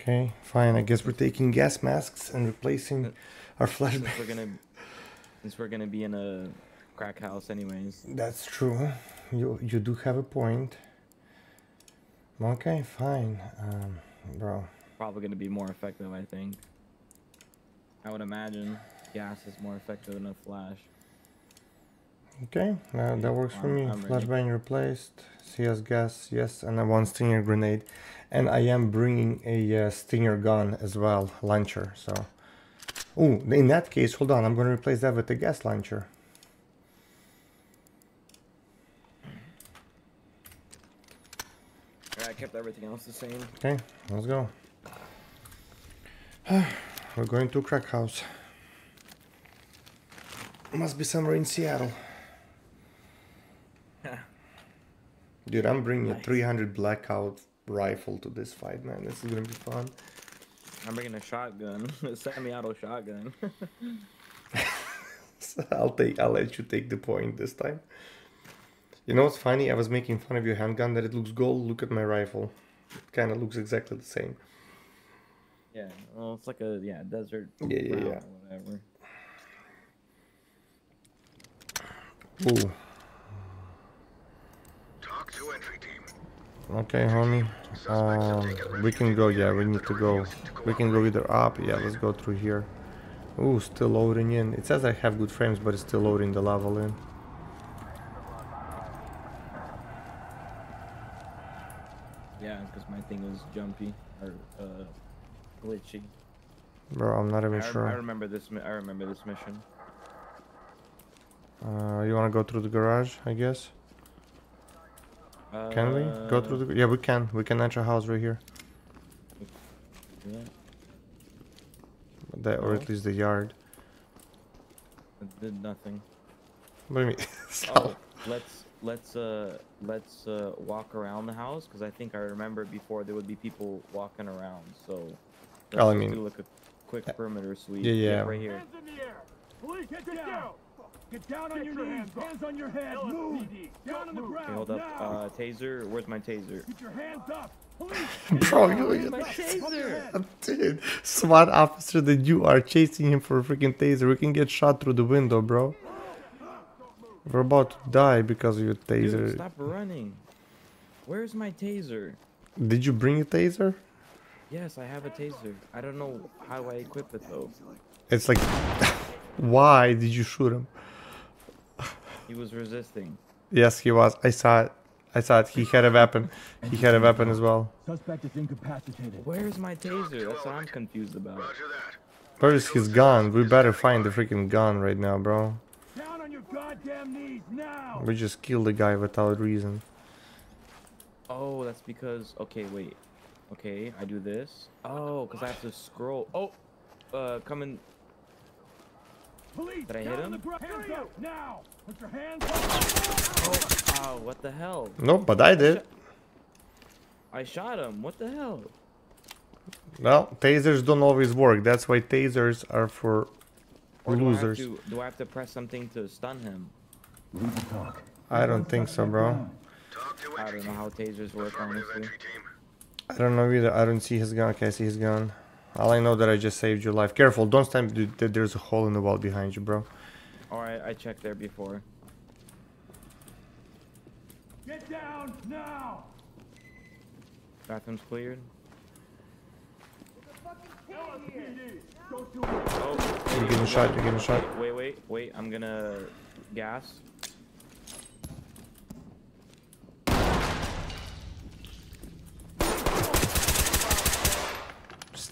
Okay, fine. I guess we're taking gas masks and replacing our Since we're gonna, since we're gonna be in a crack house anyways. That's true. You you do have a point. Okay, fine, um, bro. Probably gonna be more effective, I think. I would imagine gas is more effective than a flash. Okay, uh, that works for me. Flashbang replaced. CS gas, yes, and a one stinger grenade, and I am bringing a uh, stinger gun as well, launcher. So, oh, in that case, hold on. I'm gonna replace that with a gas launcher. I kept everything else the same. Okay, let's go. We're going to crack house. Must be somewhere in Seattle. Dude, I'm bringing a 300 blackout rifle to this fight, man. This is gonna be fun. I'm bringing a shotgun, a semi-auto shotgun. So I'll take. I'll let you take the point this time. You know what's funny? I was making fun of your handgun that it looks gold. Look at my rifle. It kind of looks exactly the same. yeah, well, it's like a yeah desert. Yeah, yeah, yeah. or Whatever. Ooh. Talk to entry team. Okay, homie. Um, we can go. Yeah, we need to go. We can go either up. Yeah, let's go through here. Ooh, still loading in. It says I have good frames, but it's still loading the level in. Yeah, because my thing is jumpy or uh, glitchy. Bro, I'm not even rem- I sure. remember this. I remember this mission. Uh, you wanna go through the garage? I guess. Can we go through Uh, the? Yeah, we can. We can enter a house right here. Yeah, The, or No. at least the yard. it did nothing. What do you mean? Oh, let's let's uh let's uh walk around the house because I think I remember before there would be people walking around. So let's Well, I mean- do like a quick perimeter sweep. yeah, yeah. right here. Hands in the air! Police, get, down! Get down on your knees! Hands, on your head! Move! Down on the ground! Okay, hold up. Now! Uh, taser. Where's my taser? Keep your hands up! Bro, you Where's my taser? Dude, SWAT officer that you are chasing him for a freaking taser. We can get shot through the window, bro. We're about to die because of your taser. Dude, stop running. Where's my taser? Did you bring a taser? Yes, I have a taser. I don't know how I equip it though. It's like, why did you shoot him? He was resisting. Yes, he was. I saw it. I saw it. He had a weapon. He had a weapon as well. Suspect is incapacitated. Where's my taser? That's what I'm confused about. Where is his gun? We better find the freaking gun right now, bro. Down on your goddamn knees now! We just killed the guy without reason. Oh, that's because. Okay, wait. Okay, I do this. Oh, because I have to scroll. Oh, uh, coming. Police! Did I hit down on him? the ground! Hands up! Now! Put your hands up! Oh, ow, what the hell? No, but I did. I shot him. What the hell? Well, tasers don't always work. That's why tasers are for Or do I losers. to- Do I have to press something to stun him? Leave the TOC. I don't think so, bro. I don't know how tasers work, honestly. I don't know either. I don't see his gun. Okay, I see his gun. All I know that I just saved your life. Careful, don't stand. dude, There's a hole in the wall behind you, bro. Alright, I checked there before. Get down now! Bathroom's cleared. LSPD! Go to Oh, You're getting shot. You're getting shot. wait, wait, wait. I'm gonna gas.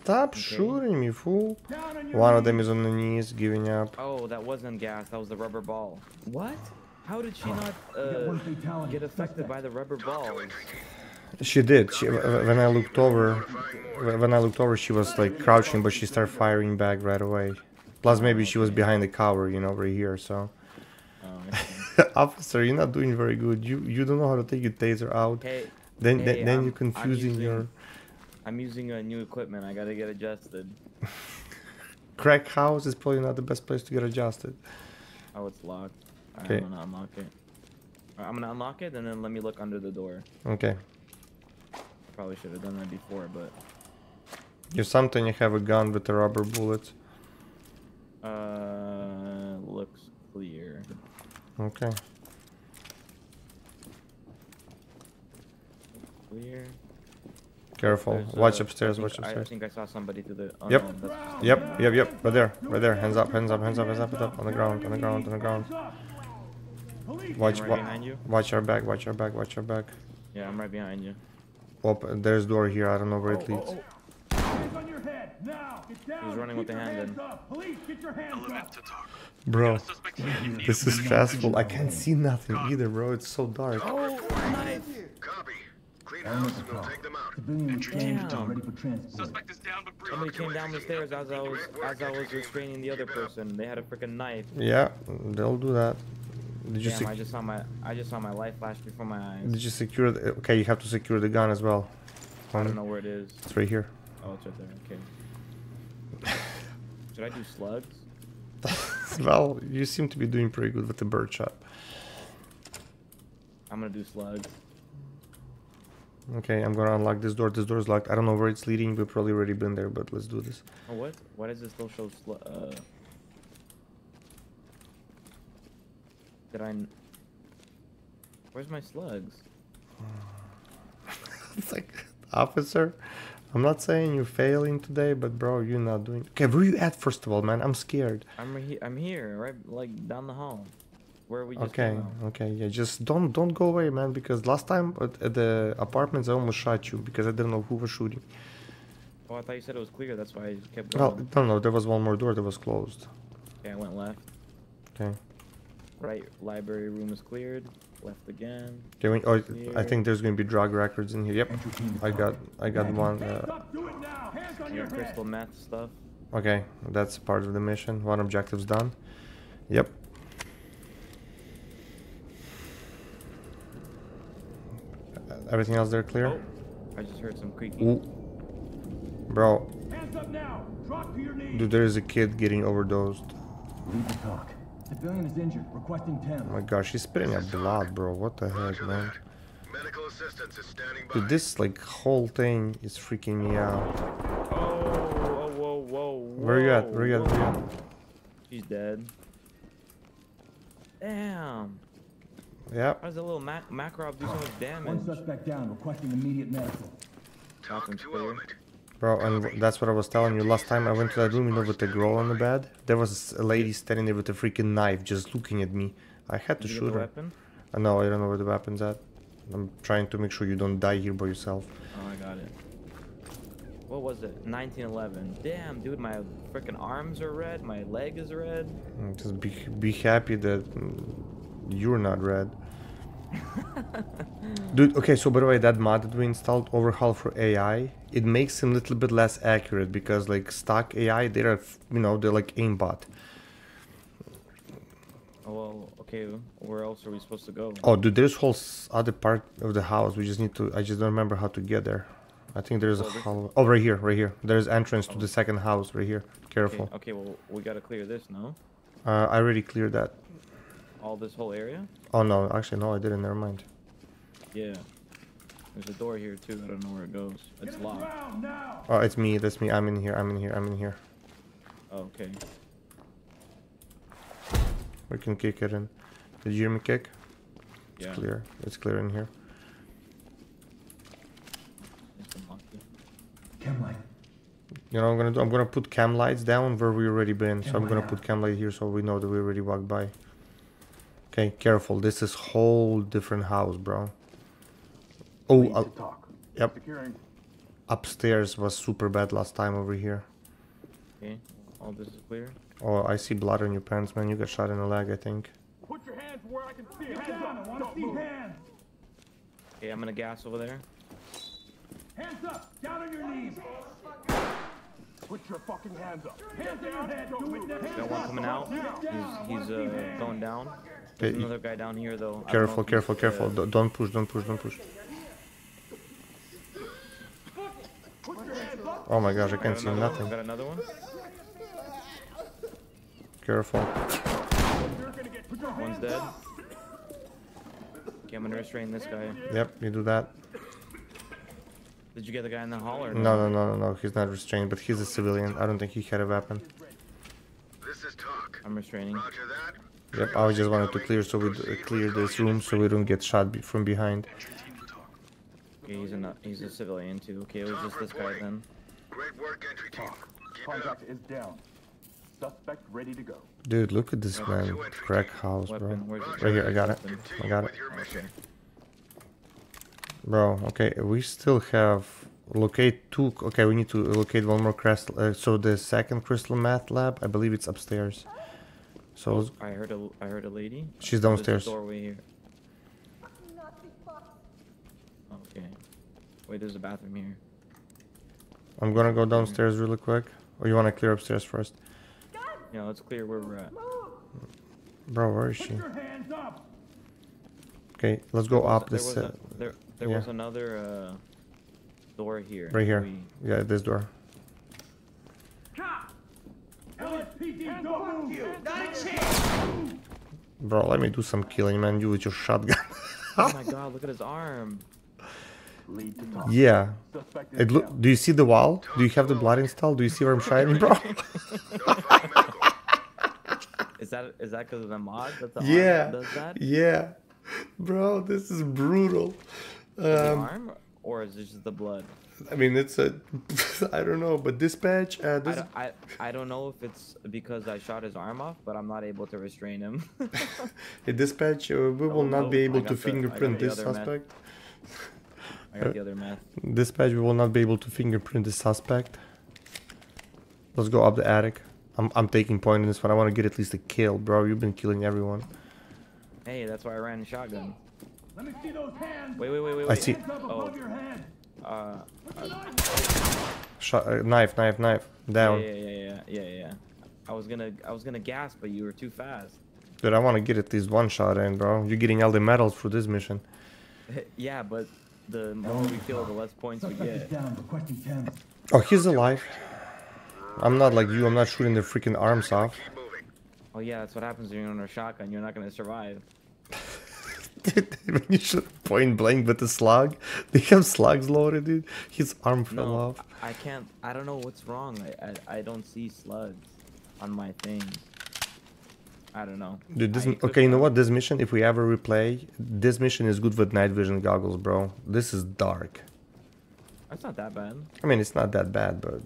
Stop shooting me, fool. On One of them is on the knees, giving up. Oh, that wasn't gas. That was the rubber ball. What? How did she not uh, get affected by the rubber ball? She did. She, when I looked over, when I looked over, she was like crouching, but she started firing back right away. Plus, maybe she was behind the cover, you know, right here. So, Oh, officer, you're not doing very good. You you don't know how to take your taser out. hey, Then hey, then, then I'm- you're confusing using- your I'm using a new equipment. I gotta get adjusted. crack house is probably not the best place to get adjusted. Oh, it's locked. Okay. I'm gonna unlock it. I'm gonna unlock it and then let me look under the door. Okay. Probably should have done that before, but If something, you have a gun with a rubber bullets. uh, looks clear. Okay. Clear. Careful. There's, watch uh, upstairs. I Watch think, I, I upstairs. think I saw somebody through the. Oh, Yep. no, Yep. Yep. Yep. Right there. Right there. Hands up. Hands up. Hands up. Hands up. Hands up. On the ground. On the ground. On the ground. Hands up. Police, Watch. right Wa- you. watch your back. Watch your back. Watch your back. Yeah, I'm right behind you. Open. There's door here. I don't know where it Oh, leads. oh, oh. hands on your head. Now, get down. He's running with the your hand in. up. Police, get your hands up. to TOC. Bro, Suspect here. Need this is stressful. I can't see nothing either, bro. It's so dark. Oh, Copy. Clean house and we'll take them out. Damn. ready for transport. Suspect is down, but breathing. Somebody came down the stairs as I was as I was restraining the other person. They had a freaking knife. Yeah, they'll do that. Did you Damn, I just saw my I just saw my life flash before my eyes. Did you secure the? Okay, you have to secure the gun as well. I don't know where it is. It's right here. Oh, it's right there. Okay. Should I do slugs? well, you seem to be doing pretty good with the bird shot. I'm gonna do slugs. Okay, I'm gonna unlock this door. This door is locked. I don't know where it's leading. We've probably already been there, but let's do this. Oh what? Why does this still show uh? Did I? Where's my slugs? It's like, officer, I'm not saying you're failing today, but bro, you're not doing. Okay, where you at first of all, man? I'm scared. I'm he- I'm here, right, like down the hall, where we just Okay, okay, yeah, just don't don't go away, man. Because last time at, at the apartments, I almost shot you because I didn't know who was shooting. Oh, I thought you said it was clear. That's why I just kept Well, going. no, no, there was one more door that was closed. Okay, I went left. Okay. Right, library room is cleared. Left again. Okay, when, oh, I think there's gonna be drug records in here. Yep, I got, I got one. Hands Uh, up. Do it now. Hands on your crystal meth stuff. okay, that's part of the mission. One objective's done. Yep. Everything else there clear? Oh, I just heard some creaking. Ooh. Bro, Hands up now. Drop to your knees. dude, there is a kid getting overdosed. Lead the TOC. Civilian is injured. Requesting 10. Oh my gosh, he's spitting out blood, bro. What the heck, Roger man? that. Medical assistance is standing by. Dude, this like whole thing is freaking me out. Oh, whoa, whoa, whoa, Where you at? Where you at? Where you at? She's dead. Damn. Yep. How does a little Mac Makarov do so much One damage? suspect down. Requesting immediate medical. TOC Nothing's to clear. element. Bro, and that's what I was telling you last time I went to that room, you know, with the girl on the bed. There was a lady standing there with a freaking knife, just looking at me. I had to you shoot her. weapon? Uh, no, I don't know where the weapon's at. I'm trying to make sure you don't die here by yourself. Oh, I got it. What was it? 1911. Damn, dude, my freaking arms are red. My leg is red. Mm, Just be be happy that mm, you're not red. Dude, okay, so by the way, that mod that we installed, Overhaul for AI, it makes him a little bit less accurate because, like, stock AI, they're, you know, they're like aimbot. Oh, well, okay. Where else are we supposed to go? Oh, dude, there's whole other part of the house. We just need to. I just don't remember how to get there. I think there's a Oh, hall. Oh, right here, right here. There's entrance to the second house, right here. Okay, Careful. okay, well, we gotta clear this, no? Uh, I already cleared that. All this whole area? Oh no, actually no, I didn't. Never mind. Yeah. There's a door here, too. I don't know where it goes. It's locked. Oh, it's me. That's me. I'm in here. I'm in here. I'm in here. Oh, okay. We can kick it in. Did you hear me kick? It's Yeah. clear. It's clear in here. It's unlocked it. Light. You know what I'm gonna do? I'm gonna put chem lights down where we already been. So I'm gonna light put out. chem light here so we know that we already walked by. Okay, careful. This is whole different house, bro. Oh, uh, TOC. yep. Securing. Upstairs was super bad last time over here. Okay. All this is clear. Oh, I see blood on your pants, man. You got shot in the leg, I think. Put your hands where I can see it. Hands up. I want to see hands. Okay, I'm gonna gas over there. Hands up. Down on your knees. Put your fucking hands up. Hands on your head. Do it now. Got one coming out. He's, he's uh, going down. There's Okay, another guy down here, though. I don't know Careful, careful, careful. uh, Do- Don't push, don't push, don't push. Oh my gosh, I can't got see nothing. Got another one. Careful. One's dead. Okay, I'm gonna restrain this guy. Yep, you do that. Did you get the guy in the hall or No, no, no, no, no. He's not restrained, but he's a civilian. I don't think he had a weapon. This is TOC. I'm restraining. Roger that. Yep, I just wanted to clear so we d- clear this room so we don't get shot be- from behind. Okay, he's a he's a civilian too. Okay, it was just this guy then. Great work, entry team. TOC. Keep it up. Contact is down. Suspect ready to go. Dude, look at this man. Crack house, bro. Weapon, where's? Right here, I got it. I got it. With your mission. Bro, okay, we still have locate two. Okay, we need to locate one more crystal. Uh, so the second crystal meth lab, I believe it's upstairs. So I heard a I heard a lady. she's There's a downstairs. doorway here. Okay. Wait, there's a bathroom here. I'm gonna go downstairs really quick. Or you wanna clear upstairs first? Yeah, let's clear where we're at. Bro, where is Put she? your hands up. Okay, let's go up there this. was Uh, a, there there yeah. was another uh, door here. right here. We- Yeah, this door. Cop. LSPD, don't move. Bro, let me do some killing, man. You with your shotgun. oh my god, look at his arm. Lead to TOC. yeah. It look. Do you see the wall? Do you have the blood installed? Do you see where I'm shining, bro? Is that is that because of the mod that the yeah. does that? Yeah. Bro, this is brutal. The Um, arm, or is it just the blood? I mean, it's a. I don't know, but dispatch. Uh, I don't, I, I don't know if it's because I shot his arm off, but I'm not able to restrain him. Hey, dispatch. Uh, we will Oh, not no, be able to the- fingerprint this other man. suspect. I got the other meth. Dispatch, we will not be able to fingerprint the suspect. Let's go up the attic. I'm, I'm taking point in this one. I want to get at least a kill, bro. You've been killing everyone. Hey, that's why I ran shotgun. Let me see those hands. Wait, wait, wait, wait, wait. I see. Hands up Oh, your head. Uh, Shot, uh, knife, knife, knife. yeah, Down. yeah, yeah, yeah, yeah, yeah. I was gonna, I was gonna gas, but you were too fast. Dude, I want to get at least one shot in, bro. You're getting all the medals for this mission. yeah, but the more we kill, the less points we get. down. Requesting Thames. Oh, he's alive. I'm not like you. I'm not shooting the freaking arms off. Oh yeah, that's what happens when you're on a shotgun. You're not gonna survive. When you shoot point blank with the slug, they have slugs loaded, dude. His arm fell No, off. I can't. I don't know what's wrong. I, I, I don't see slugs on my thing. I don't know. Dude, this okay. You know what? This mission, if we ever replay, this mission is good with night vision goggles, bro. This is dark. That's not that bad. I mean, it's not that bad, but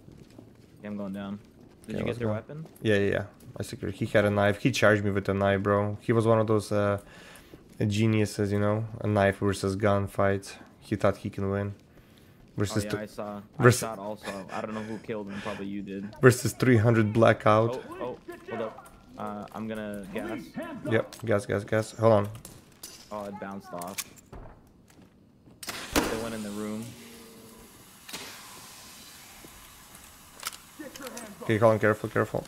Yeah, I'm going down. Did Yeah, you get their weapon? yeah, yeah, yeah. I secured. He had a knife. He charged me with a knife, bro. He was one of those uh, geniuses, you know, a knife versus gun fight. He thought he can win. Oh Versus yeah, I saw. I vers- shot also. I don't know who killed him. Probably you did. versus 300 blackout. Oh, oh, hold up. Uh, I'm gonna gas. Yep, gas, gas, gas. Hold on. Oh, it bounced off. They went in the room. Okay, hold on. Careful, careful.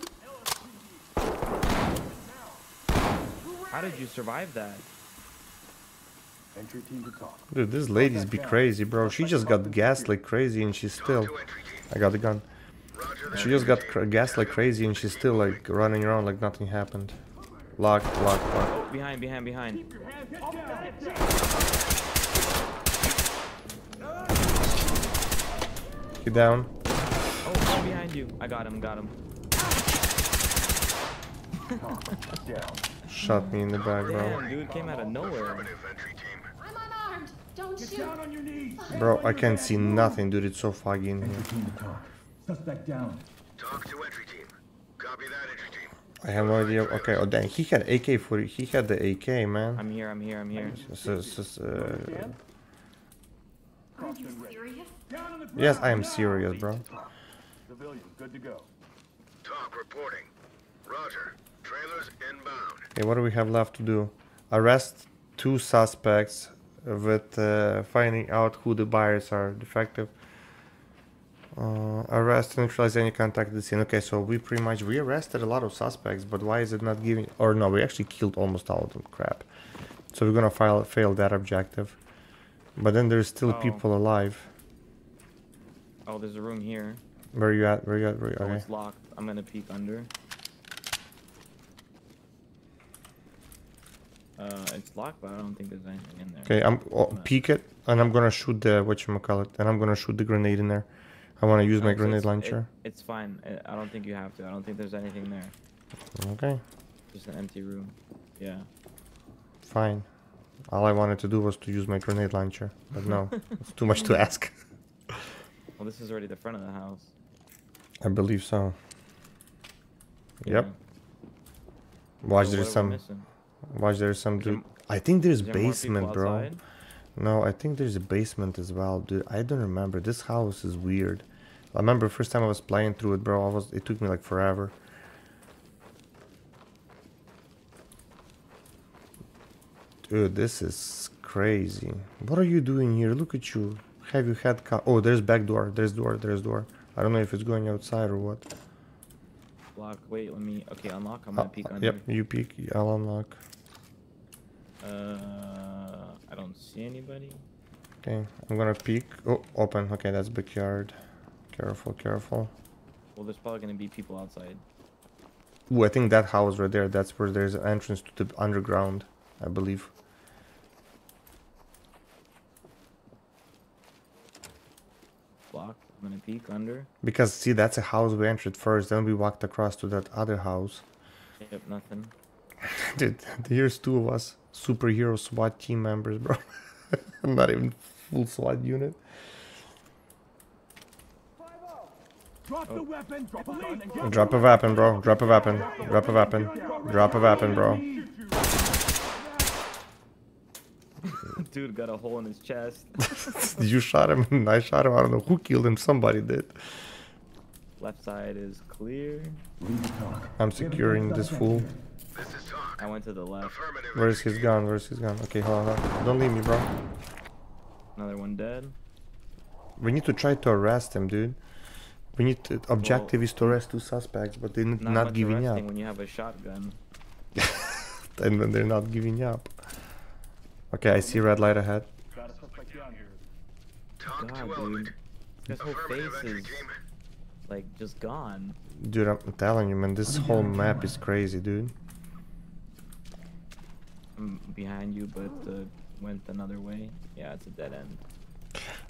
How did you survive that? Entry team to TOC. Dude, this ladies be crazy, bro. She just got gassed like crazy and she's still. To entry team. I got the gun. She just got gassed like crazy and she's still like running around like nothing happened. Locked, locked, locked. Oh, behind, behind, behind. He down. Oh, oh, behind you. I got him, got him. Down. Shot me in the back, bro. Damn, dude came out of nowhere. Affirmative, entry team. I'm unarmed. Don't Get shoot. down on your knees. Bro, I can't see nothing, dude. It's so foggy in here. Entry team to TOC. Suspect down. TOC to entry team. Copy that, entry team. I have no idea. Okay, oh dang, he had AK for he had the AK, man. I'm here, I'm here, I'm here. So, so, so, uh, Are you serious? Down on the ground. yes, I am serious, bro. Civilian, good to go. TOC reporting. Roger. Trailers inbound. Okay, what do we have left to do? Arrest two suspects with uh, finding out who the buyers are. Defective. Uh, arrest and neutralize any contact at the scene. Okay, so we pretty much we arrested a lot of suspects, but why is it not giving? Or no, we actually killed almost all of them. Crap. So we're gonna file, fail that objective. But then there's still Oh. people alive. Oh, there's a room here. Where you at? Where you at? Where you, Oh, okay. it's locked. I'm gonna peek under. Uh, it's locked, but I don't think there's anything in there. Okay, I'm oh, peek it, and I'm gonna shoot the what you call it, and I'm gonna shoot the grenade in there. I want to use No, my so grenade it's- it- launcher. it's fine. I- don't think you have to. I don't think there's anything there. Okay, Just an empty room. Yeah. fine. All I wanted to do was to use my grenade launcher, but no, it's too much to ask. Well, this is already the front of the house. I believe so. Yeah. Yep. Watch, So there's some. Missing? Watch, there's some dude. I think there's there basement, bro. outside? No, I think there's a basement as well, dude. I don't remember. This house is weird. I remember first time I was playing through it, bro. I was. It took me like forever. Dude, this is crazy. What are you doing here? Look at you. Have you had co- Oh, there's back door. There's door. There's door. I don't know if it's going outside or what. Lock. Wait, let me. Okay, unlock. I'm gonna Uh, peek uh, under. Yep, you peek. I'll unlock. Uh, I don't see anybody. Okay, I'm gonna peek. Oh, open. Okay, that's backyard. Careful, careful. Well, there's probably gonna be people outside. Ooh, I think that house right there, that's where there's an entrance to the underground, I believe. Block. I'm gonna peek under. Because, see, that's a house we entered first, then we walked across to that other house. Yep, nothing. Dude, here's two of us, superhero SWAT team members, bro. Not even full SWAT unit. Drop the weapon, drop a gun, Drop a weapon, bro. Drop a weapon. Drop a weapon. Drop a weapon, bro. Dude got a hole in his chest. you shot him, and I shot him. I don't know who killed him. Somebody did. Left side is clear. I'm securing this fool. This is TOC. I went to the left. Where's his gun? Where's his gun? Okay, hold on. hold on. Don't leave me, bro. Another one dead. We need to try to arrest him, dude. We need to, objective is to arrest two suspects, but they're not, Not, not giving up. arresting when you have a shotgun. And then they're not giving up. Okay, I see red light ahead. Got a suspect down here. TOC God, to dude. element. His whole Affirmative face is like just gone. Dude, I'm telling you, man, this whole map is crazy, dude. Behind you, but uh, went another way. Yeah, it's a dead end.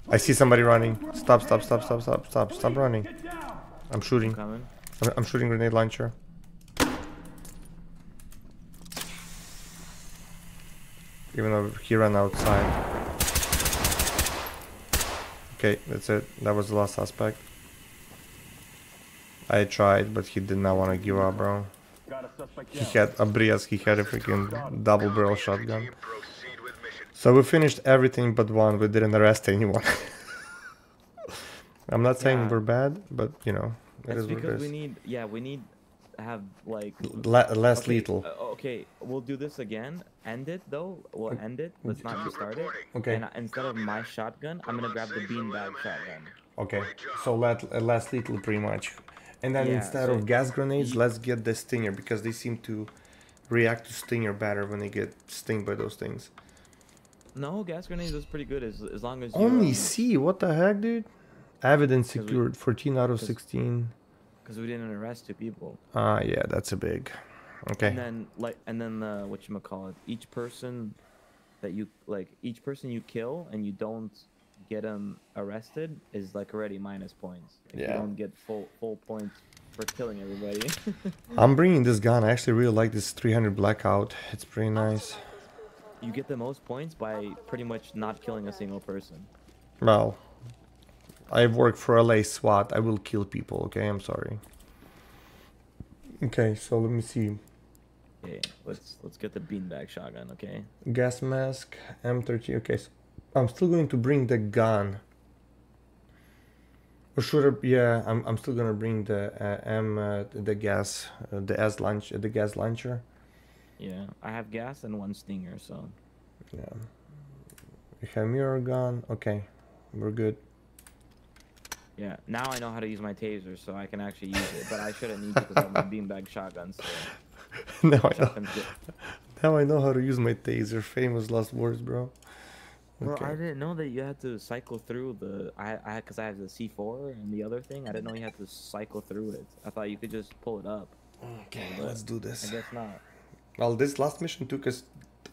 I see somebody running. Stop, stop, stop, stop, stop, stop, stop running. I'm shooting. I'm, I'm shooting grenade launcher. Even though he ran outside. Okay, that's it. That was the last suspect. I tried, but he did not want to give up, bro. Got a suspect He had Abrias, he had a freaking double barrel shotgun. team. Proceed with mission. So we finished everything but one. We didn't arrest anyone. I'm not saying Yeah. we're bad, but you know, it That's is because we need. Yeah, we need have like. Le- less okay, lethal. uh, okay, we'll do this again. End it though. We'll end it. Let's not restart it. Okay. And I- instead of my shotgun, I'm gonna grab the beanbag shotgun. Okay, so let uh, less lethal pretty much, and then Yeah, instead so of gas grenades, you- let's get the stinger because they seem to react to stinger better when they get stinged by those things. No, gas grenades is pretty good as as long as you. Only um, C, what the heck, dude? Evidence 'Cause we- secured, 14 out of 'cause- 16. Because we didn't arrest two people. Ah, yeah, that's a big. Okay. And then like and then uh, what you call it? Each person that you like, each person you kill and you don't get them arrested is like already minus points. Like, Yeah. You don't get full full points for killing everybody. I'm bringing this gun. I actually really like this 300 blackout. It's pretty nice. you get the most points by pretty much not killing a single person. Well, I've worked for LA SWAT. I will kill people, okay? I'm sorry. Okay, so let me see. Okay, let's let's get the beanbag shotgun. Okay. Gas mask, M30. Okay, so I'm still going to bring the gun. Or should I? Yeah, I'm, I'm still gonna bring the uh, M, uh, the gas, uh, the S launch, the gas launcher. Yeah, I have gas and one stinger, so Yeah. We have mirror gun. Okay, we're good. yeah. Now I know how to use my taser, so I can actually use it. But I shouldn't need it because I have my beanbag shotgun. So now I know. Now I know how to use my taser. Famous last words, bro. Bro, I didn't know that you had to cycle through the I I because I have the C4 and the other thing. I didn't know you had to cycle through it. I thought you could just pull it up. Okay, but let's do I this. guess not. Well, this last mission took us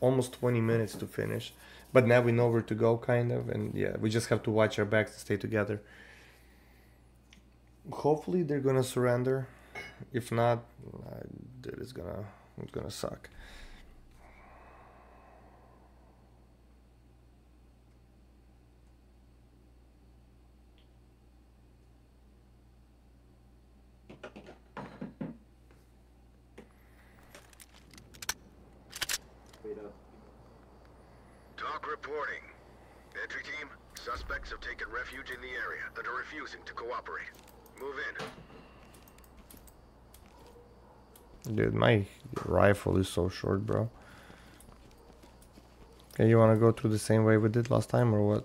almost 20 minutes to finish. But now we know where to go, kind of, and yeah, we just have to watch our backs to stay together. Hopefully, they're gonna surrender. If not, uh, dude, it's gonna it's gonna suck. TOC reporting. Entry team, suspects have taken refuge in the area and are refusing to cooperate. Move in. Dude, my rifle is so short, bro. Okay, you wanna go through the same way we did last time, or what?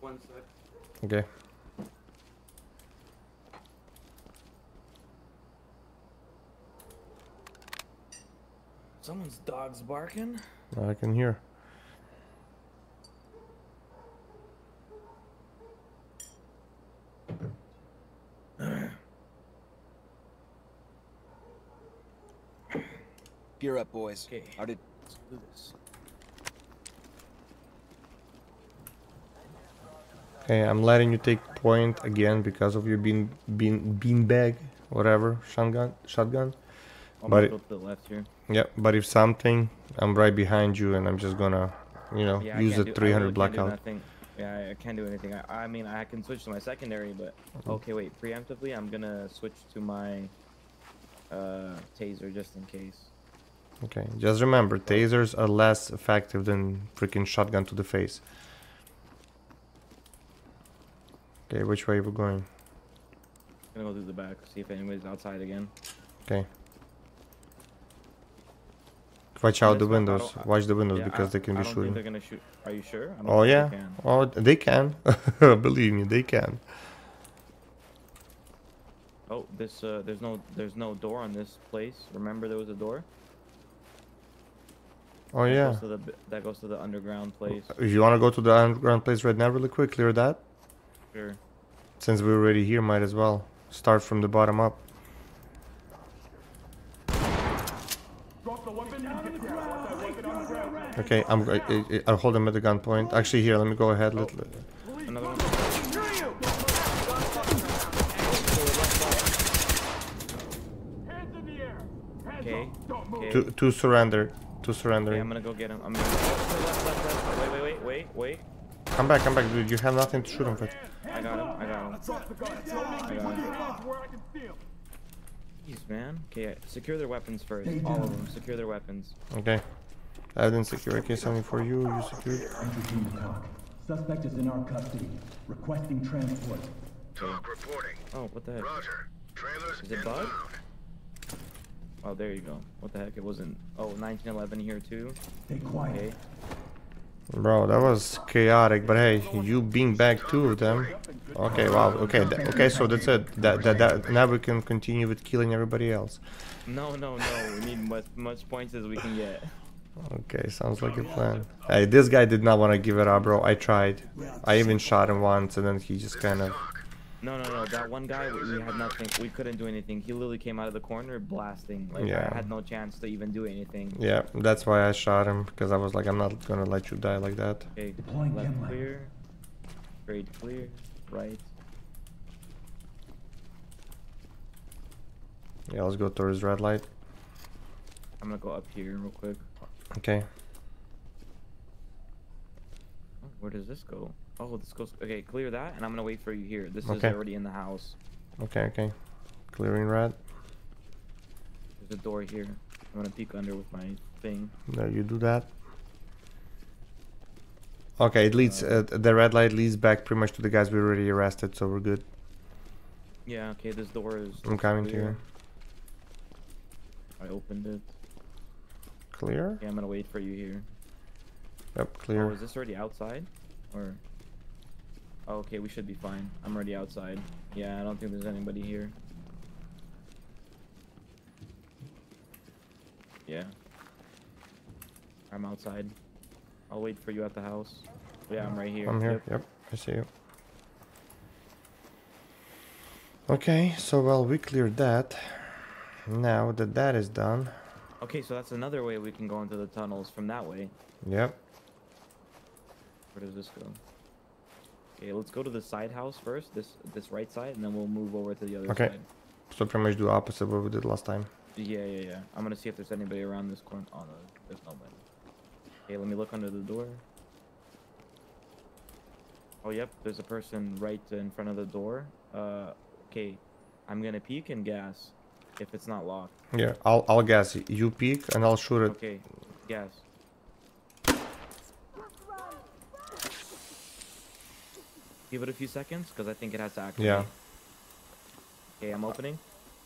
One sec. Okay. Someone's dog's barking. I can hear. Gear up, boys. Okay. How did Let's do this. Okay, I'm letting you take point again because of your bean bean beanbag, whatever, shotgun shotgun. I'm But gonna it- to the left here. Yep, but if something, I'm right behind you and I'm just gonna, you know, Yeah, use can't the do- I 300 really can't do blackout. nothing. Yeah, I- I can't do anything. I, I mean, I can switch to my secondary, but Mm-hmm. okay, wait. Preemptively, I'm gonna switch to my uh, taser just in case. Okay, just remember, tasers are less effective than freaking shotgun to the face. Okay, which way we're going? I'm gonna go through the back, see if anybody's outside again. Okay. Watch out the windows. Watch the windows Yeah, because I- they can I be don't shooting. Think they're gonna shoot. Are you sure? Oh yeah. They can. Oh, they can. Believe me, they can. Oh, this uh, there's no there's no door on this place. Remember there was a door. Oh That yeah. Goes to the, that goes to the underground place. If you want to go to the underground place right now, really quick, clear that. Sure. Since we're already here, might as well start from the bottom up. Drop the weapon and get down. Want that weapon on the ground. Okay, I'm. I, I, I'll hold him at the gunpoint. Actually, here, let me go ahead. Let, let- Another one. Hands in the air. Hands Okay. up. Don't move. Okay. to to surrender. To Okay. I'm gonna go get him. I'm gonna. Left, left, left, left. Wait, wait, wait, wait, wait. Come back, come back, dude. You have nothing to shoot him with. I got him. I got him. Drop the gun. Don't make me I got him. hands where I can see 'em. Jeez, man. Okay, secure their weapons first. All of them. Secure their weapons. Okay. I didn't secure a case for you. You secured. Entry team to. Suspect is in our custody. Requesting transport. TOC reporting. Oh, what the heck? Roger. Trailers Is it inbound. Bug? Oh, there you go. What the heck? It wasn't. Oh, 1911 here too. Stay quiet. Okay. Bro, that was chaotic. But hey, you being back two of them. Okay, wow. Okay, tha- okay. So that's it. That, that that now we can continue with killing everybody else. No, no, no. We need much much points as we can get. Okay, sounds like a plan. Hey, this guy did not want to give it up, bro. I tried. I even shot him once, and then he just kind of. No, no, no. That one guy, we, we had nothing. We couldn't do anything. He literally came out of the corner blasting. Like Yeah. I had no chance to even do anything. Yeah, that's why I shot him because I was like, I'm not gonna let you die like that. Okay, Deploying left chem clear, straight clear, right. Yeah, let's go towards red light. I'm gonna go up here real quick. Okay. Where does this go? Oh, this goes. Okay, clear that, and I'm gonna wait for you here. This Okay. is already in the house. Okay, okay. Clearing red. There's a door here. I'm gonna peek under with my thing. There, you do that. Okay, it leads. Uh, the red light leads back pretty much to the guys we already arrested, so we're good. Yeah. Okay. This door is. I'm coming to you. I opened it. Clear. Okay, I'm gonna wait for you here. Yep, clear. Oh, clear. is this already outside? Or. Okay, we should be fine. I'm already outside. Yeah, I don't think there's anybody here. Yeah. I'm outside. I'll wait for you at the house. Yeah, I'm right here. I'm here. Yep. Yep, I see you. Okay, so well, we cleared that. Now that that is done, Okay, so that's another way we can go into the tunnels from that way. Yep. Where does this go? Okay, let's go to the side house first, this this right side, and then we'll move over to the other Okay. side. So pretty much do opposite what we did last time. Yeah, yeah, yeah. I'm gonna see if there's anybody around this corner. Oh no, there's nobody. Okay, let me look under the door. Oh yep, there's a person right in front of the door. Uh, okay, I'm gonna peek and gas if it's not locked. Yeah, I'll I'll y- you peek and I'll shoot it. Okay, gas. Give it a few seconds, because I think it has to activate. Yeah. Okay, I'm opening.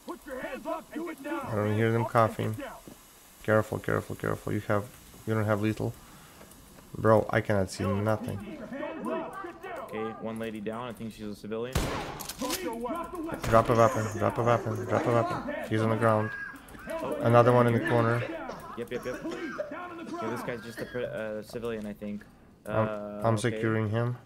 Put your hands up. Do it now. I don't hear them coughing. Careful, careful, careful. You have you don't have lethal. Bro, I cannot see nothing. Hands up. Get down. Okay, one lady down. I think she's a civilian. Drop your weapon. Drop a weapon, drop a weapon, drop a weapon. He's on the ground. Another one in the corner. Yep, yep, yep. Down Okay, this guy's just a uh, civilian, I think. I'm, Uh, I'm okay. securing him.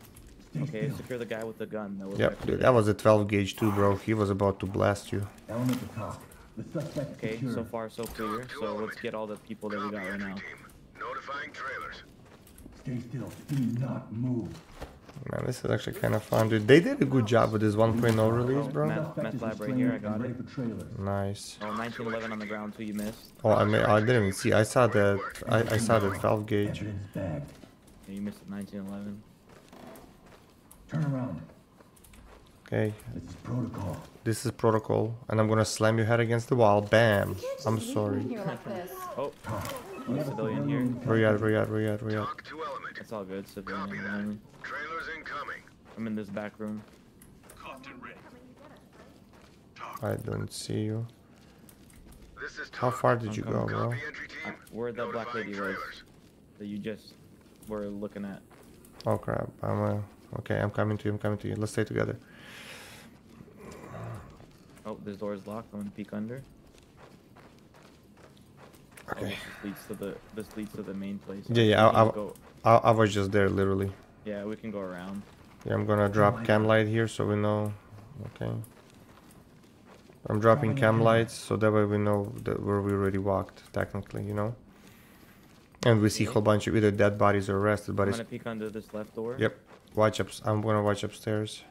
Okay, secure the guy with the gun. That was Yep, dude, that was a 12 gauge too, bro. He was about to blast you. Element to TOC. The suspect Okay, secured. so far so clear. So let's get all the people that we got right now. team. Notifying trailers. Stay still. Do not move. Man, this is actually kind of fun, dude. They did a good job with this 1.0 release, bro. Man. Suspect meth lab right here, I got it. Nice. Oh, 1911 on the ground too. You missed. Oh, I may, I didn't even see. I saw that. I, I saw the 12 gauge. Yeah, you missed 1911. Turn around. Okay, This is protocol. this is protocol, and I'm gonna slam your head against the wall. Bam. I'm sorry. Like. Oh, We have a civilian here. in Where you at? Where you at? Where you at? Where you at? TOC to element. it's all good. Civilian. Copy that. Trailers incoming. I'm in this back room. I don't see you. How far did I'm you go, bro? Copy, entry team. where that black lady was that you just were looking at. Oh crap. I'm uh, okay. I'm coming to you. I'm coming to you. Let's stay together. Oh, this door is locked. I'm gonna peek under. Oh, Okay. this leads to the this leads to the main place. Yeah, yeah, I- I- I, I was just there, literally. yeah, we can go around. Yeah, I'm gonna drop chem light here so we know. Okay. I'm dropping chem lights so that way we know that where we already walked, technically, you know. And we see a whole bunch of either dead bodies or arrested bodies. I'm bodies. gonna peek under this left door. Yep. Watch up. I'm gonna watch upstairs.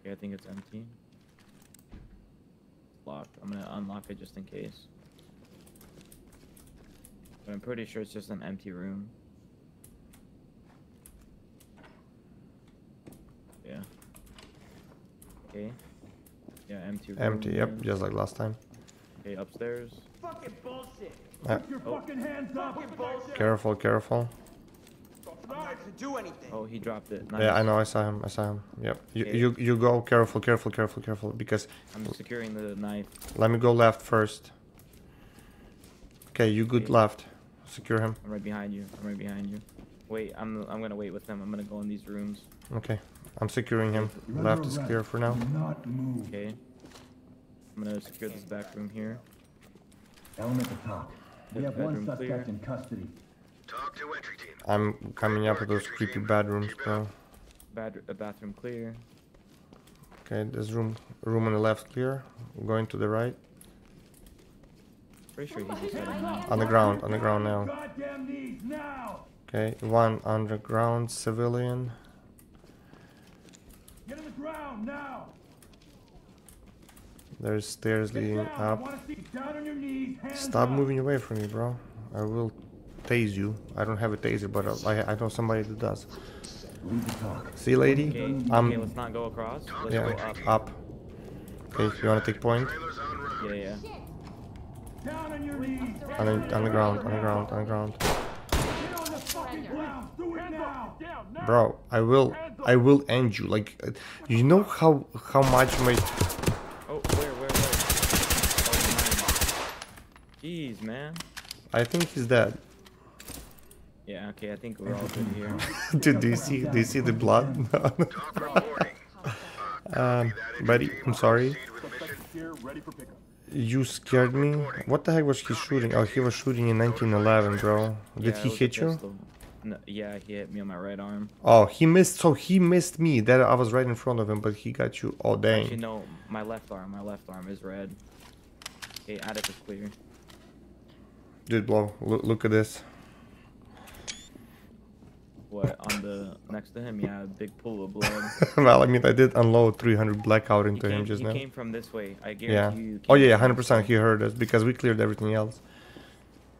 Okay, I think it's empty. Locked. I'm gonna unlock it just in case. But I'm pretty sure it's just an empty room. Yeah. Okay. Yeah, empty room. Empty. Yep. Just like last time. Okay, upstairs. Fucking bullshit. Uh, Put your fucking hands up. Fucking bullshit. careful. Careful. Oh, he dropped it. Yeah, I know. I saw him. I saw him. Yep. You Okay. you you go. Careful. Careful. Careful. Careful. Because I'm securing the knife. let me go left first. Okay. You good Okay. left. Secure him. I'm right behind you. I'm right behind you. Wait, I'm I'm gonna wait with him. I'm gonna go in these rooms. Okay. I'm securing him. You're Left is clear for now. Not move. Okay. I'm gonna secure this back room here. Element to TOC. We have one suspect clear. in custody. TOC to entry team. I'm coming up with those creepy bedrooms, bro. Bad uh, bathroom clear. Okay, this room room on the left clear. Going to the right. Pretty sure he just had a knife. On the ground, on the ground now. Now. Okay, one underground civilian. Get on the ground now. There's stairs leading up. want to see you down on your knees. Hands Stop moving away from me, bro. I will tase you. I don't have a taser, but I, I know somebody that does. Leave the TOC. See, lady? Okay, Um, okay, let's not go across. Let's Yeah, go up. up. Okay, you wanna take point? Trailers en route. Yeah, yeah. Down on your knees. On the, on the ground, on the ground, on the ground. Get on the fucking ground. Do it now. Down now. Bro, I will, I will end you. Like, uh, you know how how much my Oh, where, where, where? Oh, mine. Jeez, man. I think he's dead. Yeah, okay, I think we're all good here. Dude, do you see do you see the blood? Um, buddy, I'm sorry. Proceed with mission. Here, ready for pickup. You scared me. What the heck was he shooting? Oh, he was shooting in 1911, bro. Did it he hit you? No, yeah, he hit me on my right arm. Oh, he missed. So he missed me. That I was right in front of him, but he got you. Oh, Actually, dang. no, my left arm. My left arm is red. Okay, attic is clear. Dude, blow. Look, look at this. What on the next to him? Yeah, a big pool of blood. well, I mean, I did unload 300 blackout He into came, him just he now. came from this way. I guarantee Yeah. you. Oh yeah, yeah, 100%. He heard us because we cleared everything else.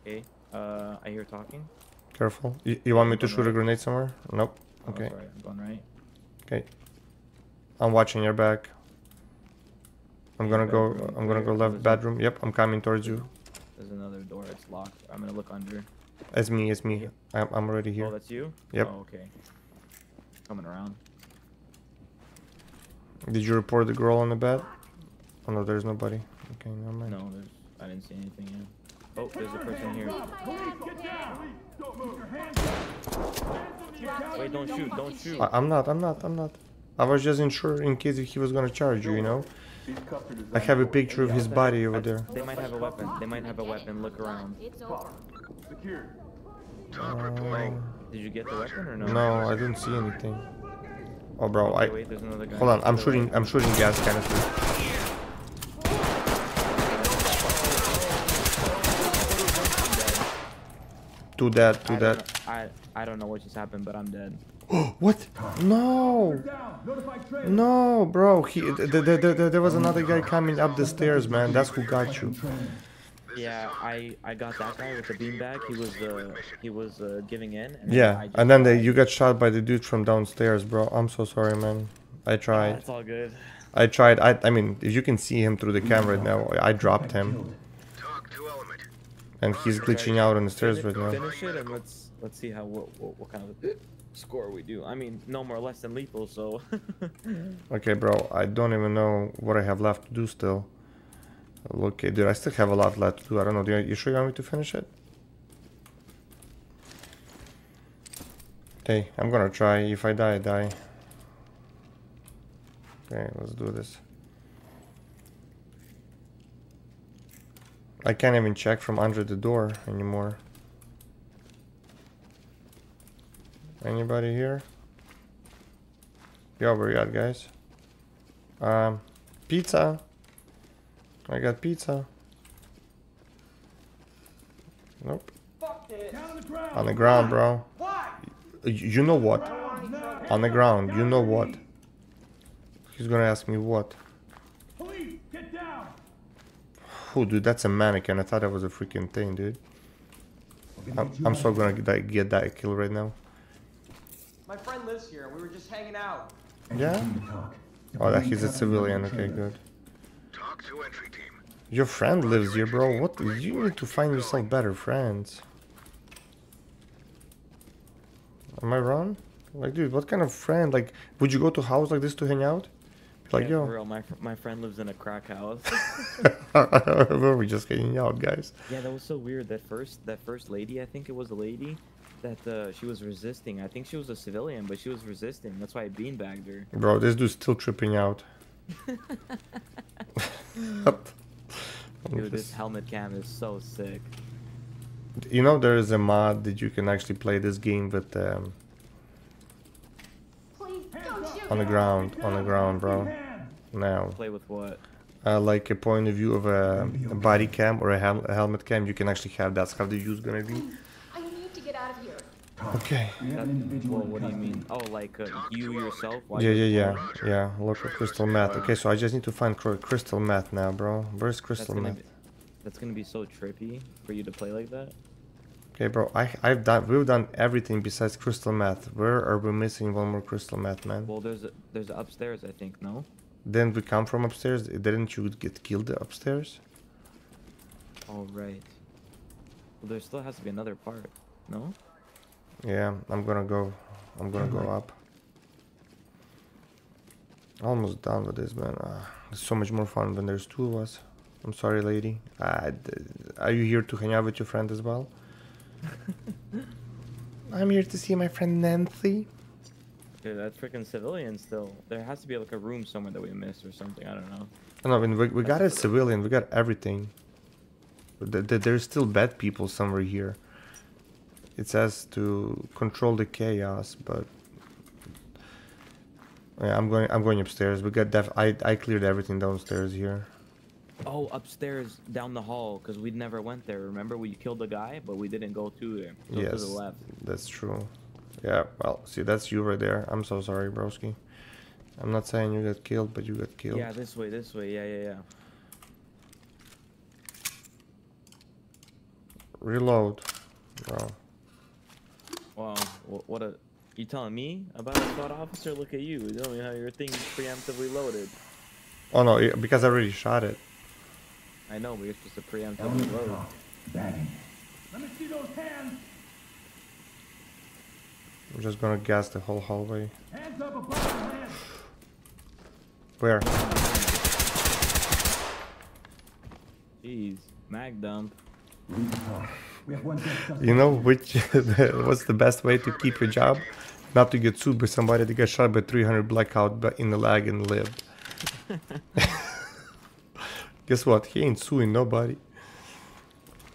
Okay. Uh, I hear talking. Careful. You, you want me to shoot a grenade somewhere? Nope. Oh, Okay. sorry, I'm going right. Okay. I'm watching your back. I'm gonna go. I'm gonna go left bedroom. Yep, I'm coming towards you. There's another door. It's locked. I'm gonna look under. It's me. It's me. I'm, I'm already here. Oh, that's you. Yep. Oh, okay. Coming around. Did you report the girl on the bed? Oh no, there's nobody. Okay, never mind. No, there's. I didn't see anything yet. Oh, there's a person here. Get down! Don't move your hands up! Wait, don't shoot! Don't shoot! I, I'm not. I'm not. I'm not. I was just unsure in case he was gonna charge you. You know. These cuffs are designed I have a picture of his body over there. They might have a weapon. They might have a weapon. Look around. It's over. Secured. Uh, did you get the weapon or no? No, I didn't see anything. Oh, bro, I. wait, there's another guy. Hold on, I'm shooting. I'm shooting gas canisters. Do that. Do I that. don't know- I I don't know what just happened, but I'm dead. what? No. Down! Notify trailer! No, bro. He. th th th th there was another guy coming up the stairs, man. That's who got you. Yeah, I I got that guy with the beanbag. He was uh he was uh, giving in. And Yeah, and then they, you got shot by the dude from downstairs, bro. I'm so sorry, man. I tried. It's all good. I tried. I. I mean, if you can see him through the camera now, I dropped him, Killed. TOC to element. and he's glitching out on the stairs right now. finish it and let's let's see how what, what what kind of score we do. I mean, no more less than lethal, so. Okay, bro. I don't even know what I have left to do still. Okay, eh, dude. I still have a lot left to do. I don't know. Do you, you sure you want me to finish it? Okay, I'm gonna try. If I die, I die. Okay, let's do this. I can't even check from under the door anymore. Anybody here? Yo, where you at, guys? Um, pizza. I got pizza. Nope. On the ground! Bro. You know what? On the ground. You know what? He's gonna ask me what? Oh, dude, that's a mannequin. I thought that was a freaking thing, dude. I'm, I'm so gonna get that, get that kill right now. My friend lives here, and we were just hanging out. Yeah? team to TOC. Oh, that he's a civilian. Okay, good. TOC to entry team. Your friend lives here, bro. What? You need to find yourself better friends. Am I wrong? Like, dude, what kind of friend? Like, would you go to a house like this to hang out? Like, yeah, yo, for real, my my friend lives in a crack house. we're just hanging out, guys. yeah, that was so weird. That first that first lady, I think it was a lady, that uh, she was resisting. I think she was a civilian, but she was resisting. That's why I beanbagged her. Bro, this dude's still tripping out. Dude, this helmet cam is so sick. You know, there is a mod that you can actually play this game with um, Please don't shoot. on the ground, on the ground, bro. Now, Play with what? uh, like a point of view of a, a body cam or a, hel- a helmet cam, you can actually have. That's how the view's gonna be. I need to get out of here. Talk. Okay. We have That, an individual well, what do you mean? Oh, like uh, you yourself? while Yeah, yeah, yeah, yeah. Local crystal meth. Okay, so I just need to find crystal meth now, bro. Where's That's crystal gonna meth? be, that's gonna be so trippy for you to play like that. Okay, bro. I I've done. We've done everything besides crystal meth. Where are we missing one more crystal meth, man? Well, there's a, there's upstairs, I think. No. Didn't we come from upstairs? Didn't you get killed upstairs? Oh right. Well, there still has to be another part. No. Yeah, I'm gonna go. I'm gonna go up. Almost done with this, man. Uh, it's so much more fun when there's two of us. I'm sorry, lady. Uh, are you here to hang out with your friend as well? I'm here to see my friend Nancy. Dude, that's freaking civilian still. There has to be like a room somewhere that we missed or something. I don't know. I know, I mean, we, we got a civilian. We got everything. But th- th- there's still bad people somewhere here. It says to control the chaos, but yeah, I'm going. I'm going upstairs. We got def. I I cleared everything downstairs here. Oh, upstairs down the hall because we never went there. Remember, we killed the guy, but we didn't go to there. Go to yes, the left. that's true. Yeah, well, see, that's you right there. I'm so sorry, broski. I'm not saying you got killed, but you got killed. Yeah, this way, this way. Yeah, yeah, yeah. Reload, bro. Wow, what a. You telling me about a SWAT officer? Look at you. You telling me how your thing's preemptively loaded. Oh no, because I already shot it. I know, but you're supposed to preemptively Element load. talk. Let me see those hands. I'm just gonna gas the whole hallway. Hands up above your head. Where? Jeez, mag dump. Lead to TOC. We have one dead suspect. You know which? what's the best way to keep your job? Not to get sued by somebody that got shot by 300 blackout but in the leg and lived. Guess what? He ain't suing nobody.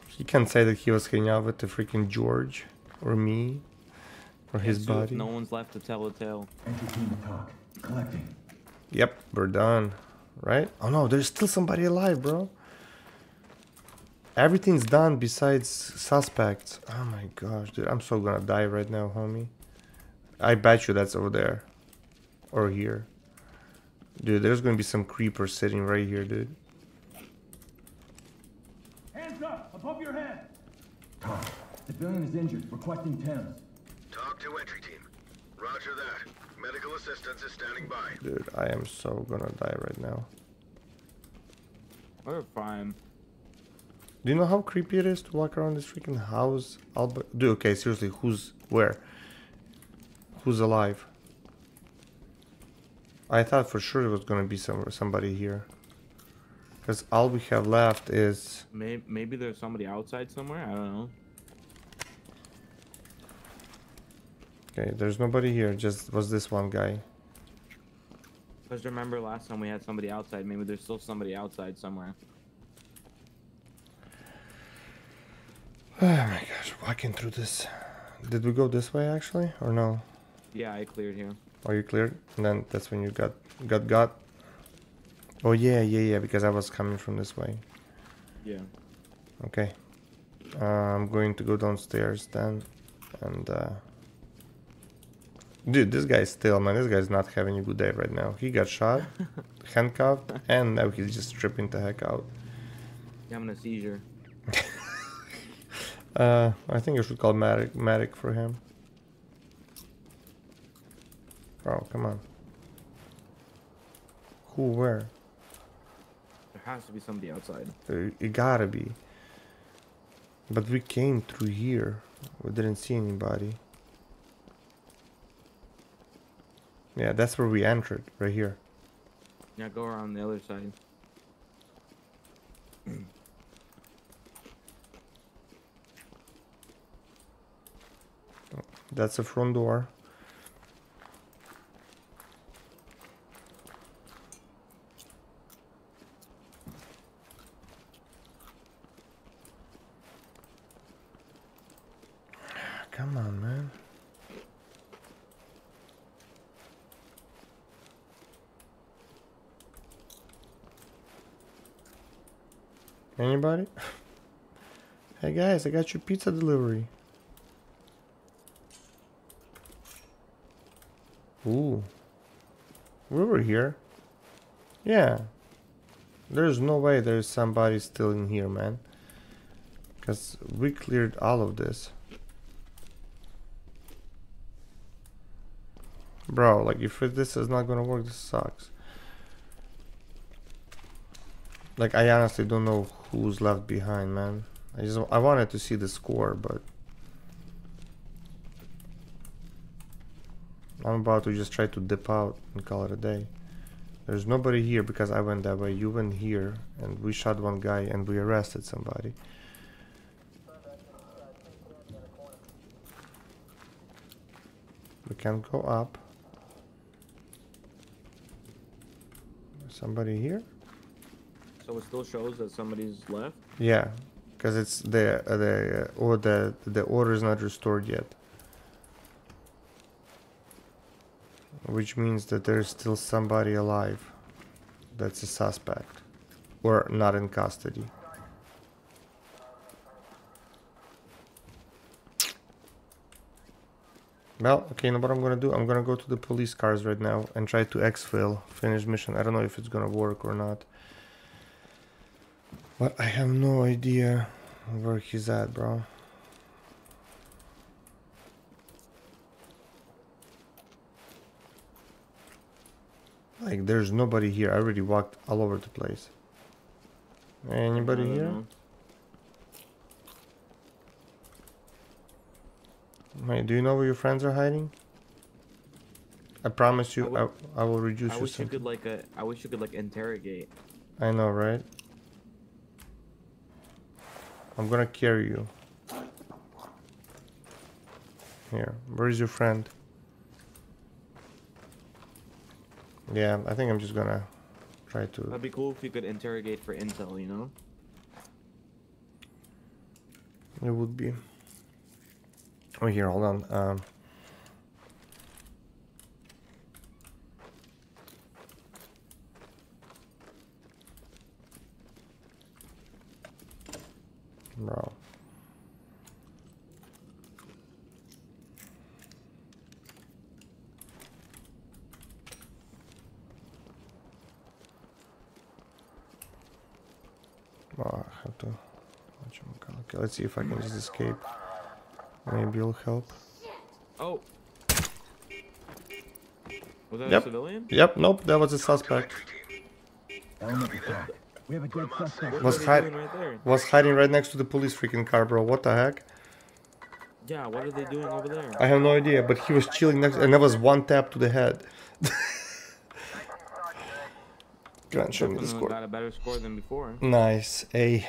He can't say that he was hanging out with the freaking George or me or his Yes, you- body. No one's left to tell a tale. Entry team to TOC. Collecting. Yep, we're done. Right? Oh no, there's still somebody alive, bro. Everything's done besides suspects. Oh my gosh, dude. I'm so gonna die right now, homie. I bet you that's over there. Or here. Dude, there's gonna be some creeper sitting right here, dude. Hands up above your head. TOC. Civilian is injured. Requesting Thames. TOC to entry team. Roger that. Medical assistance is standing by. Dude, I am so gonna die right now. We're fine. Do you know how creepy it is to walk around this freaking house? Alba Dude, okay, seriously, who's where? Who's alive? I thought for sure there was gonna be some somebody here. Because all we have left is Maybe, maybe there's somebody outside somewhere. I don't know. okay. There's nobody here. Just was this one guy. Because remember last time we had somebody outside. Maybe there's still somebody outside somewhere. Oh my gosh, walking through this. Did we go this way actually, or no? Yeah, I cleared here. Are you cleared? And then that's when you got got got. Oh yeah, yeah, yeah. Because I was coming from this way. Yeah. Okay. Uh, I'm going to go downstairs then. And, uh... Dude, this guy's still, man. This guy's not having a good day right now. He got shot, handcuffed, and now he's just tripping the heck out. You're having a seizure. Uh, I think you should call medic, for him. Oh, come on. Who, where? There has to be somebody outside. There, it gotta be. But we came through here. We didn't see anybody. Yeah, that's where we entered, right here. Yeah, go around the other side. That's the front door. Come on, man. Anybody? Hey guys, I got your pizza delivery. Ooh. We were here. Yeah. There's no way there's somebody still in here, man. Because we cleared all of this. Bro, like if this is not gonna work, this sucks. Like I honestly don't know who's left behind, man. I just I wanted to see the score, but I'm about to just try to dip out and call it a day. There's nobody here because I went that way. You went here, and we shot one guy and we arrested somebody. We can't go up. Somebody here? So it still shows that somebody's left. Yeah, because it's the uh, the uh, or the the order is not restored yet. Which means that there's still somebody alive. That's a suspect. or not in custody. Well, okay, now what I'm gonna do? I'm gonna go to the police cars right now and try to exfil, finish mission. I don't know if it's gonna work or not. But I have no idea where he's at, bro. Like, there's nobody here. I already walked all over the place. Anybody here? know. Wait, do you know where your friends are hiding? I promise you, I, would- I, will reduce I you wish you something. could like uh, I wish you could like interrogate. I know, right? I'm gonna carry you. Here, where is your friend? Yeah, I think I'm just gonna try to. That'd be cool if you could interrogate for intel. You know. It would be. Oh, here, hold on. Um, bro. Oh, I have to. Okay, let's see if I can just escape. Maybe it'll help. Oh. Was that Yep. a civilian? Yep, nope, that was a suspect. We have a dead suspect. Was are they hide- doing right? Was hiding right next to the police freaking car, bro. What the heck? Yeah, what are they doing over there? I have no idea, but he was chilling next, and that was one tap to the head. Go on, show me the score. got a better score than before. Nice, A.